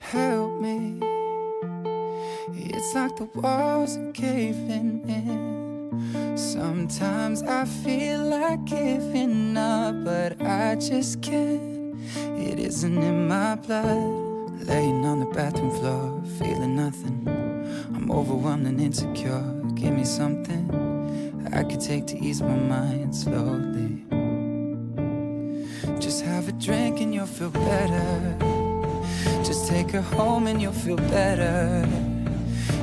help me. It's like the walls are caving in. Sometimes I feel like giving up, but I just can't. It isn't in my blood. Laying on the bathroom floor, feeling nothing. I'm overwhelmed and insecure. Give me something I could take to ease my mind slowly. Just have a drink and you'll feel better. Take home and you'll feel better.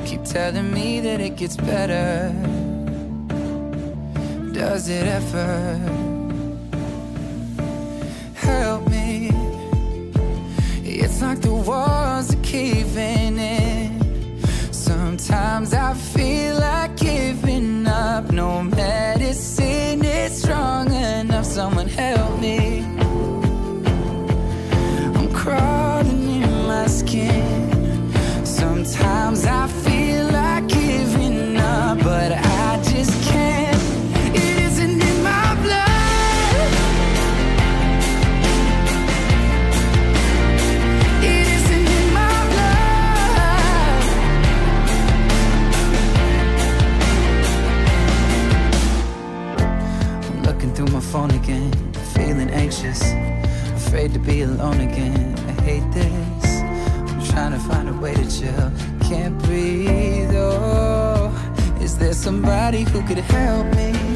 Keep telling me that it gets better. Does it ever? Through my phone again, feeling anxious, afraid to be alone again. I hate this. I'm trying to find a way to chill, can't breathe. Oh, is there somebody who could help me?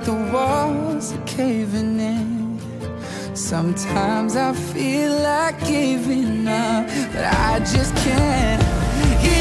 Like the walls are caving in. Sometimes I feel like giving up, but I just can't.